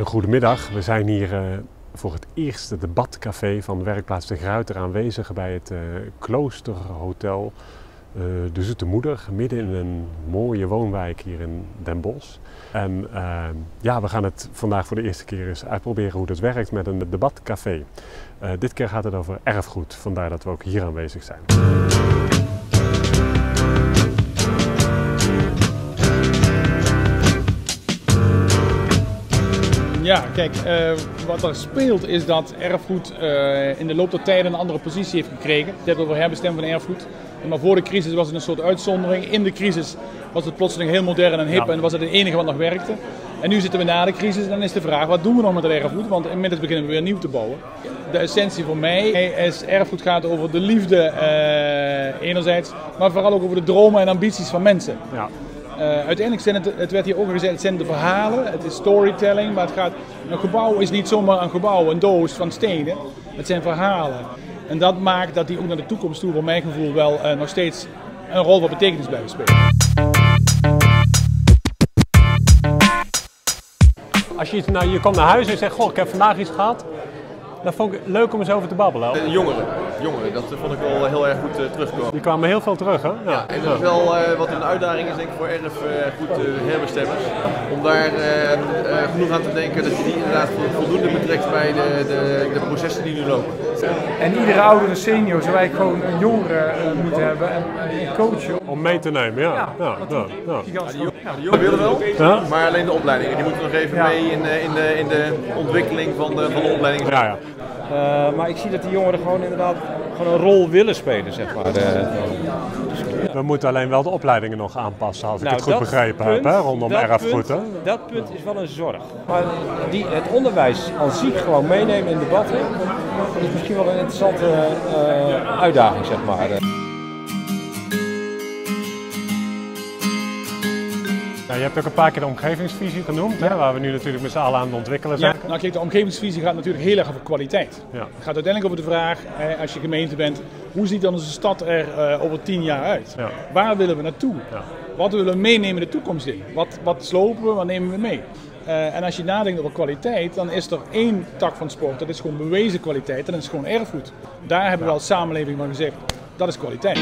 Goedemiddag. We zijn hier uh, voor het eerste debatcafé van Werkplaats de Gruiter aanwezig bij het uh, Kloosterhotel uh, De Zoete Moeder, midden in een mooie woonwijk hier in Den Bosch. En ja, we gaan het vandaag voor de eerste keer eens uitproberen hoe dat werkt met een debatcafé. dit keer gaat het over erfgoed, vandaar dat we ook hier aanwezig zijn. Ja, kijk, uh, wat er speelt is dat erfgoed uh, in de loop der tijd een andere positie heeft gekregen. Je hebt over herbestemming van erfgoed. Maar voor de crisis was het een soort uitzondering. In de crisis was het plotseling heel modern en hip ja. en was het het enige wat nog werkte. En nu zitten we na de crisis en dan is de vraag, wat doen we nog met het erfgoed? Want inmiddels beginnen we weer nieuw te bouwen. De essentie voor mij is, erfgoed gaat over de liefde uh, enerzijds, maar vooral ook over de dromen en ambities van mensen. Ja. Uh, uiteindelijk zijn het, het werd hier ook gezegd, het zijn de verhalen, het is storytelling, maar het gaat, een gebouw is niet zomaar een gebouw, een doos van stenen, het zijn verhalen. En dat maakt dat die ook naar de toekomst toe, voor mijn gevoel, wel uh, nog steeds een rol van betekenis blijven spelen. Als je, nou, je komt naar huis en zegt, goh, ik heb vandaag iets gehad, dat vond ik leuk om eens over te babbelen. De jongeren, jongeren, dat vond ik wel heel erg goed uh, terugkomen. Die kwamen heel veel terug, hè? Ja, ja en dat is wel uh, wat een uitdaging is denk ik voor erfgoed uh, herbestemmers. Om daar genoeg aan te denken dat je die inderdaad voldoende betrekt bij de, de, de processen die nu lopen. En iedere oudere senior zou eigenlijk gewoon een jongere moeten hebben en, en coachen. Om mee te nemen, ja. ja, ja, ja, ja. de jongeren willen wel, maar alleen de opleidingen. Die moeten nog even mee in, in, de, in de ontwikkeling van de, van de opleiding. Ja, ja. Uh, maar ik zie dat die jongeren gewoon inderdaad gewoon een rol willen spelen, zeg maar. Uh, we moeten alleen wel de opleidingen nog aanpassen, als nou, ik het goed begrepen punt, heb, hè, rondom erfgoed. Punt, dat punt is wel een zorg. Maar die, het onderwijs aan zich gewoon meenemen in debatten, is misschien wel een interessante uh, uitdaging, zeg maar. Ja, je hebt ook een paar keer de omgevingsvisie genoemd, hè, waar we nu natuurlijk met z'n allen aan het ontwikkelen zijn. Ja, nou kijk, de omgevingsvisie gaat natuurlijk heel erg over kwaliteit. Ja. Het gaat uiteindelijk over de vraag, als je gemeente bent, hoe ziet dan onze stad er uh, over tien jaar uit? Ja. Waar willen we naartoe? Ja. Wat willen we meenemen de toekomst in? Wat, wat slopen we, wat nemen we mee? Uh, en als je nadenkt over kwaliteit, dan is er één tak van sport, dat is gewoon bewezen kwaliteit, en dat is gewoon erfgoed. Daar hebben we als samenleving van gezegd, dat is kwaliteit.